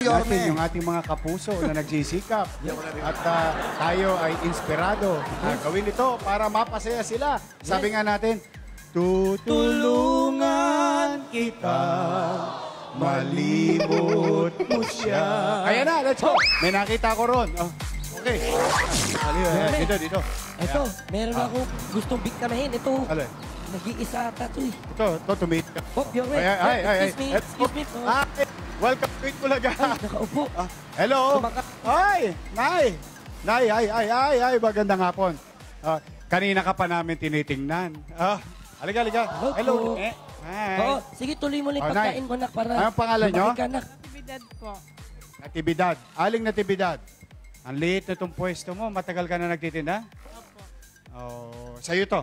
natin yung ating mga kapuso na nagsisikap. At ah, tayo ay inspirado na gawin ito para mapasaya sila. Sabi nga natin, tutulungan kita, malibot mo siya. Kaya na, let's go. May nakita ko ron. Oh, okay. Halika, dito, dito. Ito, meron ako gustong biktamahin. Ito, Ano? nag-iisa ata ito eh. Ito, ito, tumit ka. Oh, you're Ay, ay, ay, ay. Excuse me, excuse me. Ay, welcome to Itbulaga. nakaupo. Ah, hello. Ay, Nay. Nay, ay, ay, ay, ay, magandang hapon. Ah, kanina ka pa namin tinitingnan. Ah, halika, halika. Hello Hello. po. Eh, hi. Oo, sige tuloy mo lang Oh, yung pagkain mo, nak, para Anong pangalan nyo? Aktividad po. Natibidad. Aling natibidad. Ang liit na itong pwesto mo. Matagal ka na nagtitinda? Opo. Oh, sa'yo to.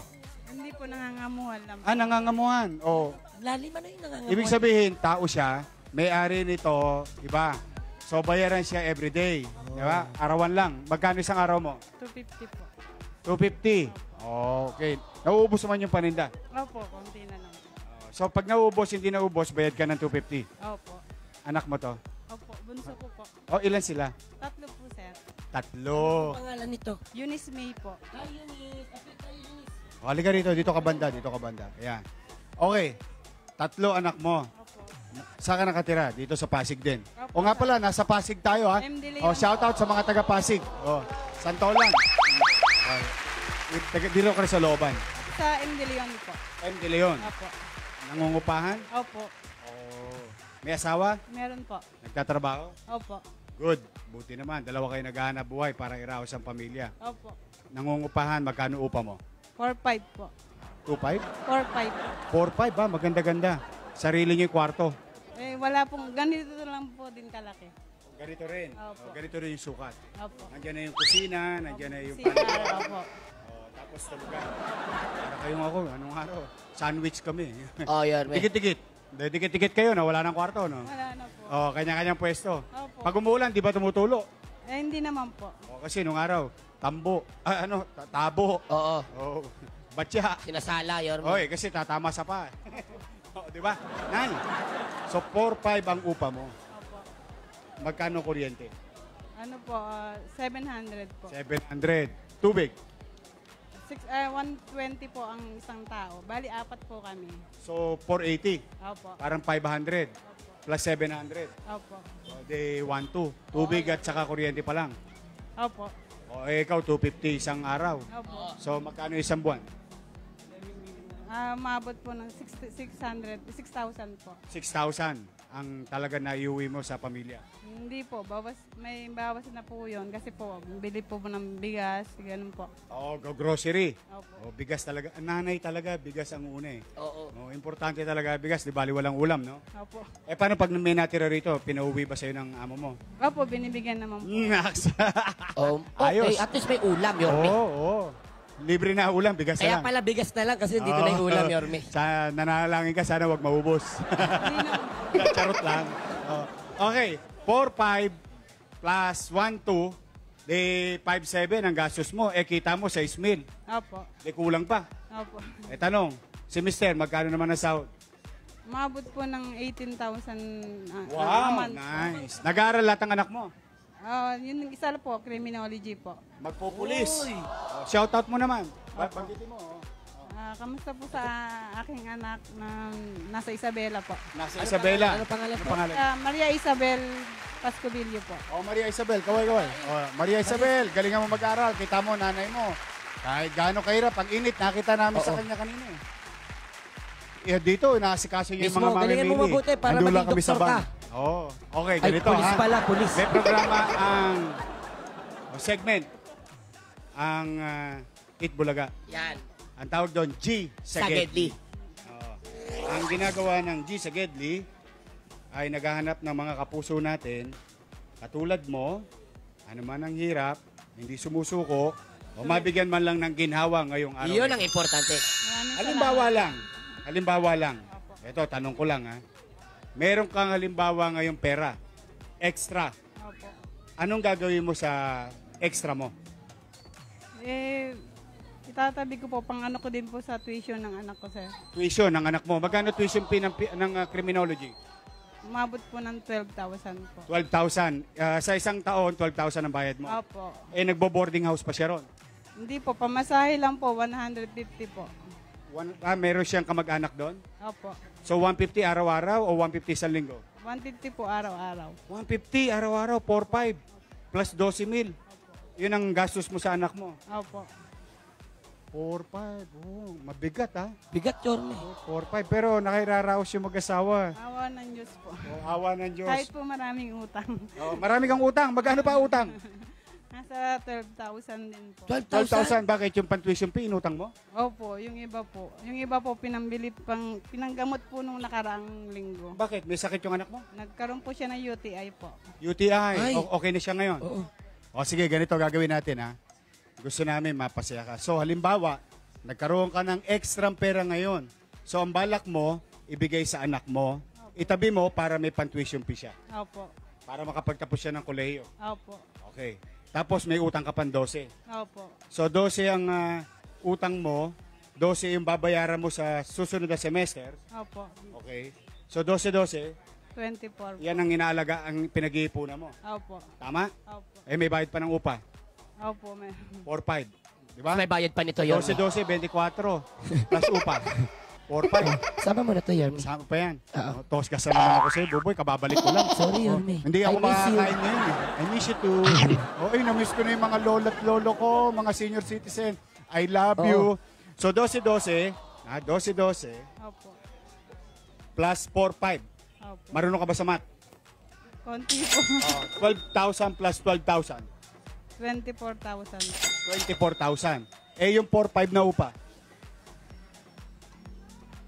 Hindi po nangangamuhan lang. Ah, nangangamuhan. Oh, Lalim ano yung nangangamoy? ibig sabihin, tao siya, may-ari nito, iba. So, bayaran siya everyday. Di ba? Arawan lang. Magkano isang araw mo? 250 po. 250. Okay. Nauubos naman yung paninda. Opo, konti na lang. Oh, So, pag nauubos, hindi nauubos, bayad ka ng 250. Opo. Anak mo to. Opo, bunso ko po. O, ilan sila? Tatlo po, sir. Tatlo. Ang pangalan nito? Eunice May po. Ay, Yunis. Kapit tayo, Yunis. O, halika rito. Dito ka banda. Dito ka banda. Ayan. Okay. Tatlo anak mo. Saan ka nakatira? Dito sa Pasig din. Opo. O nga pala, nasa Pasig tayo ha. M. De Leon O, shout out sa mga taga Pasig. O, Santolan. O, taga- dito ka rin sa looban. Sa M. De Leon po. M. De Leon. Opo. Nangungupahan? Opo. Oh. May asawa? Meron po. Nagtatrabaho? Opo. Good. Buti naman. Dalawa kayo naghahanap buhay para iraos ang pamilya. Opo. Nangungupahan, magkano upa mo? 4-5 po. 2.5? 4-5 po. 4.5 ba? Maganda-ganda. Sarili niyo yung kwarto. Eh, wala pong, ganito lang po din kalaki. Ganito rin. Opo. Oh, ganito rin yung sukat. Opo. Nandiyan na yung kusina, nandiyan na yung Sina, paligid. opo. Oh, tapos tulugan. Para kayong ako, anong araw? Sandwich kami. Oh, yun. may- Tikit-tikit. Dahil Tikit-tikit kayo na wala ng kwarto, no? Wala na po. Oh, kanya-kanyang pwesto. Opo. Pag umuulan, di ba tumutulo? Eh, hindi naman po. Oh, kasi nung araw, tambo. Ah, ano, ta- tabo. Oo. Oh, batya. Sinasala, Yorme. Oy, kasi tatama sa pa. oh, di ba? Nay. So, 4-5 ang upa mo. Opo. Magkano kuryente? Ano po, ah, 700 po. 700. Tubig. Six, eh, 120 po ang isang tao. Bali, apat po kami. So, 480. Opo. Parang 500. Plus 700. Opo. O, di 1-2. Tubig at saka kuryente pa lang. Opo. O, eh, ikaw, 250 isang araw. Opo. So, magkano isang buwan? Ah, maabot po ng 60 600, 6,000 po. 6,000 ang talaga na iuwi mo sa pamilya. Hindi po, bawas, may bawas na po yun. Kasi po, bili po po ng bigas, ganun po. O, go grocery. Opo. O, bigas talaga. Nanay talaga, bigas ang una eh. Oo. O, importante talaga bigas, di bali walang ulam, no? Opo. Eh, paano pag may natira rito, pinauwi ba sa'yo ng amo mo? Opo, binibigyan naman po. Naks. Oh, Ayos. okay, at least may ulam, Oo, Yorme. oo. Libre na ulam, bigas Kaya na lang. pala bigas na lang kasi dito na yung ulam, Yorme. Sa nanalangin ka, sana wag maubos. Charot lang. Oh. Okay, 4-5 plus 1-2, di 5-7 ang gastos mo. Eh, kita mo 6 mil. Opo. Di kulang pa. Opo. Eh, tanong, si Mister, magkano naman ang sahod? Maabot po ng 18,000 ah, a Wow, month. nice. Nag-aaral lahat ang anak mo. Ah, yun yung isa po, criminology po. Magpupulis. Oh, shout out mo naman. Ba- Banggitin mo. oh. Ah, kamusta po sa aking anak na nasa Isabela po? Nasa Isabela. Ano pangalan Ano po? pangalan? Ah, Maria Isabel Pascovillo po. Oh, Maria Isabel, kaway, kaway. Oh, Maria Isabel, galingan mo mag-aral. Kita mo, nanay mo. Kahit gaano kahirap, ang init, nakita namin sa kanya kanina eh. Eh, dito, inaasikaso niya yung Mismo, mga galingan mo mamimili. mabuti para Nandun lang maging kami sa doktor van. Oo. Okay, Ay, ganito pulis ha. pala, pulis. May programa ang oh, segment. Ang uh, Eat Bulaga. Yan. Ang tawag doon, G Sagedli. Sagedli. Oo. Ang ginagawa ng G Sagedli ay naghahanap ng mga kapuso natin, katulad mo, ano man ang hirap, hindi sumusuko, o mabigyan man lang ng ginhawa ngayong araw. Yun ang importante. Maraming Halimbawa lang, halimbawa lang, ito, tanong ko lang ha, meron kang halimbawa ngayong pera, extra, Opo. anong gagawin mo sa extra mo? Eh, itatabi ko po, pang ano ko din po sa tuition ng anak ko, sir. Tuition ng anak mo. Magkano tuition fee ng, ng ah, criminology? umabot po ng 12,000 po. 12,000. Ah, sa isang taon, 12,000 ang bayad mo. Opo. Eh, nagbo-boarding house pa siya ron. Hindi po, pamasahe lang po, 150 po. One, ah, meron siyang kamag-anak doon? Opo. So, 150 araw-araw o 150 sa linggo? 150 po araw-araw. 150 araw-araw, 4-5. Plus 12 mil. Yun ang gastos mo sa anak mo. Opo. 4-5. Oh, mabigat ha. Bigat, Yorme. 4-5. Pero nakiraraos yung mag-asawa. Awa ng Diyos po. Oh, awa ng Diyos. Kahit po maraming utang. Oh, marami kang utang. Magkano pa utang? Nasa 12,000 din po. 12,000? 12,000. Bakit yung pan-tuition fee, inutang mo? Opo, yung iba po. Yung iba po pinambili pang pinanggamot po nung nakaraang linggo. Bakit? May sakit yung anak mo? Nagkaroon po siya ng UTI po. UTI. Ay. O- okay na siya ngayon. Oo. O sige, ganito gagawin natin ha. Gusto namin mapasaya ka. So halimbawa, nagkaroon ka ng extra pera ngayon. So ang balak mo, ibigay sa anak mo, itabi mo para may pan-tuition fee siya. Opo. Para makapagtapos siya ng kolehiyo. Opo. Okay. Tapos may utang ka pang 12. Opo. So 12 ang ah, utang mo, 12 yung babayaran mo sa susunod na semester. Opo. Okay. So 12-12, 24 po. yan ang inaalaga, ang pinag-iipunan mo. Opo. Tama? Opo. Eh may bayad pa ng upa. Opo, may. 4-5. Di ba? May bayad pa nito, Yorme. 12-12, 24. Plus upa. 4-5. Sama mo na to, Yorme. Kasama pa yan. Oo. Oh, Tos ka sa naman ako sa'yo, Buboy. Kababalik ko lang. Sorry, Oh, Yorme. Hindi ako I miss you. makakain ngayon. eh. I miss you too. oh, ay, na-miss ko na yung mga lolo at lolo ko, mga senior citizen. I love Oo. you. So, 12-12, ah, 12-12, Opo. plus 4-5. Opo. Marunong ka ba sa math? Konti po. Oh, 12,000 plus 12,000. 24,000. 24,000. Eh, yung 4-5 na upa.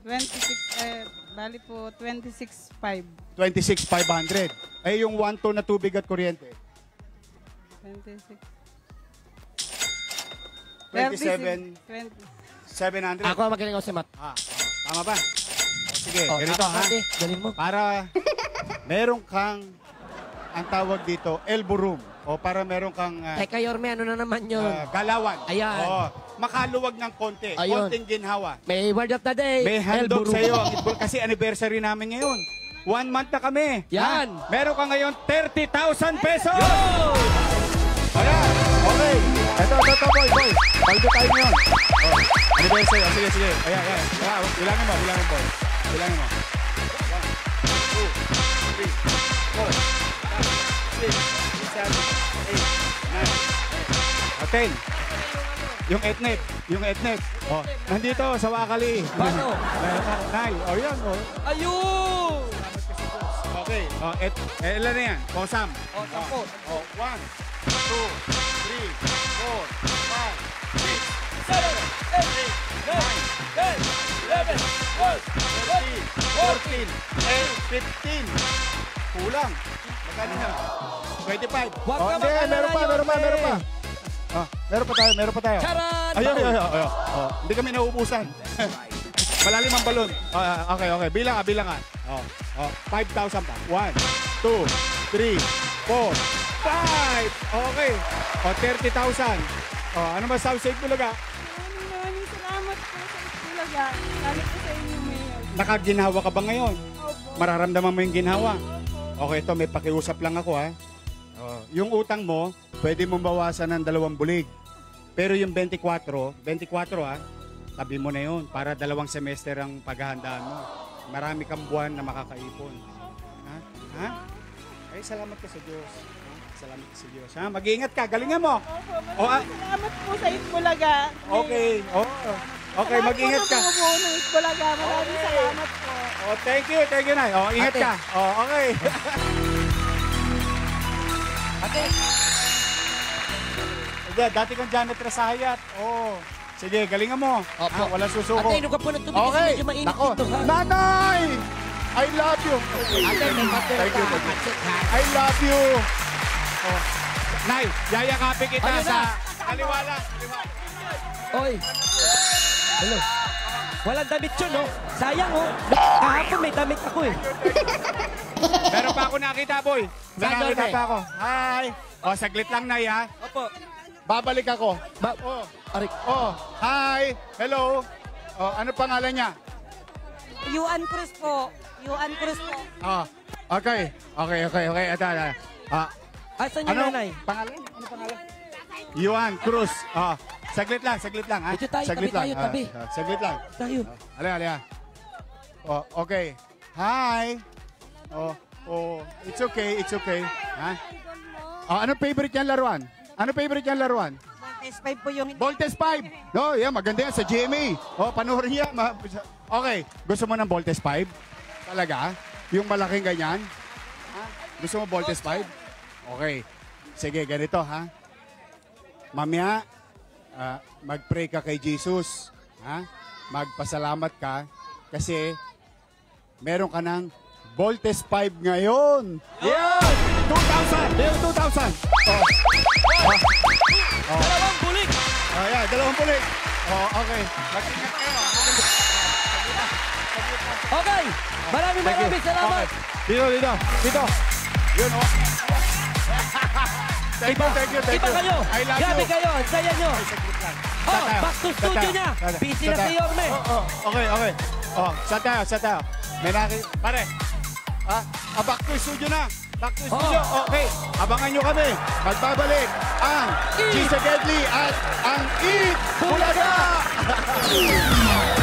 26, eh, bali po, 26,500. 26,500. Eh, yung 1-2 na tubig at kuryente. 26. 27, 20. 700. Ako ang magaling ako sa mat. Ah, ah, tama ba? Sige, Oh, ganito ha. ate. Galing mo. Para meron kang ang tawag dito, elbow room. O para meron kang ah, Teka, Yorme, ano na naman yun? ah, galawan. Ayan. O, makaluwag ng konti. Ayun. Konting ginhawa. May word of the day. May handog Elbow sa room. iyo. Kasi anniversary namin ngayon. One month na kami. Yan. Ha? Meron ka ngayon 30,000 pesos. Yo! Ayan. Okay. Ito, ito, ito, boy, boy. Paldo tayo ngayon. Oh, anniversary. Oh, sige, sige. Ayan, ayan. ayan. Bilangin mo, bilangin mo, boy. Bilangin mo. One, two, three, four, five, six, seven, eight, nine. Ten. Yung etnet. Yung etnet. Oh, nandito sa Wakali. Paano? Nay, oh yan, oh. Ayun! Okay. Oh, et, eh, ilan na yan? Posam. Oh, sampo. Oh, one, two, three, four, five, six, Seven, eight, nine, ten, eleven, twelve, thirteen, fourteen, eight, fifteen. Kulang. Magkano na? 25. Huwag oh, ka mag-alala, meron pa, meron pa, meron pa. Oh, meron pa tayo, meron pa tayo. Charan! Ayun, ayun, ayun. ayun. Oh, hindi kami nauubusan. Malalim ang balon. Oh, ah, okay, okay. Bilang ka, bilang ka. Oh, oh, 5,000 pa. 1, 2, 3, 4, 5. Okay. Oh, 30,000. Oh, ano ba sabi sa Itbulaga? Maraming maraming salamat po sa Itbulaga. Lalo po sa inyo, Mayor. Nakaginhawa ka ba ngayon? Opo. Mararamdaman mo yung ginhawa? Opo. Okay, ito may pakiusap lang ako ha. Oh, yung utang mo, pwede mong bawasan ng dalawang bulig. Pero yung 24, 24 ha, tabi mo na yun para dalawang semester ang paghahandaan mo. Marami kang buwan na makakaipon. Ha? Ha? Ay, salamat ka sa Diyos. Ha? Salamat ka sa Diyos. Ha? Mag-iingat ka. Galingan mo. Opo, Oh, ah. salamat po sa Itbulaga. Okay. Oh. Okay, mag-ingat ka. Salamat po sa ng Itbulaga. Maraming Okay. salamat po. Oh, thank you. Thank you, Nay. Oh, ingat Ate. ka. Oh, okay. Ate, Dati kang Janet Rasayat. Oh. Sige, galingan mo. Opo. Ah, walang susuko. ate, inom ka po ng tubig kasi Okay. medyo mainit Nako. dito, ha? Nanay! I love you. Ate, may pater Thank you, thank you. I love you. Oh. Nay, yayakapin kita Ano sa kaliwala. kaliwala. Oy. Hello. Walang damit yun, no? Sayang, oh. Kahapon may damit ako, eh. Meron pa ako nakita, boy. Dorme? pa ako. Hi. Oh, saglit lang, Nay, ha? Opo. Babalik ako. Ba Oh, Arik. oh, hi. Hello. Oh, ano pangalan niya? Yuan Cruz po. Yuan Cruz po. Ah, Okay. Okay, okay, okay. Ito, ito. Ah, Asan yung ano nanay? pangalan? Ano pangalan? Yuan Cruz. Ah, saglit lang, saglit lang. Ha? Dito tayo, saglit tabi tayo, lang. tabi. Ah, ah, saglit lang. Tayo. Alaya, alaya. Oh, okay. Hi. Oh, oh, it's okay, it's okay. Ha? Ah, ano favorite niyan laruan? Ano favorite niyan laruan? S5 po yung Voltes 5. No, yeah, maganda yan sa GMA. Oh, panoorin niya. Ma- okay, gusto mo ng Voltes 5? Talaga? Yung malaking ganyan? Ha? Gusto mo Voltes 5? Okay. Sige, ganito ha. Mamaya, ah, mag-pray ka kay Jesus. Ha? Magpasalamat ka kasi meron ka ng Voltes 5 ngayon. Yeah! 2,000! Meron 2,000! Oh. Dalawang bulik. Oh, yeah, dalawang pulik. Oh, okay. Mag-ingat kayo. Okay. Maraming maraming salamat. Okay. Dito, dito. Dito. Yun, oh. thank you, thank you, thank Iba you. kayo. I love Grabe you. kayo. Ang saya nyo. Oh, back to studio niya. Busy na si? Yorme. Oh, oh, okay, okay. Oh, saan tayo? Saan tayo? May naki... Pare. Ah, ah, back to studio na. Back to studio. Okay. Abangan nyo kami. Magbabalik ang. Gisa Deadly at ang Eat Bulaga!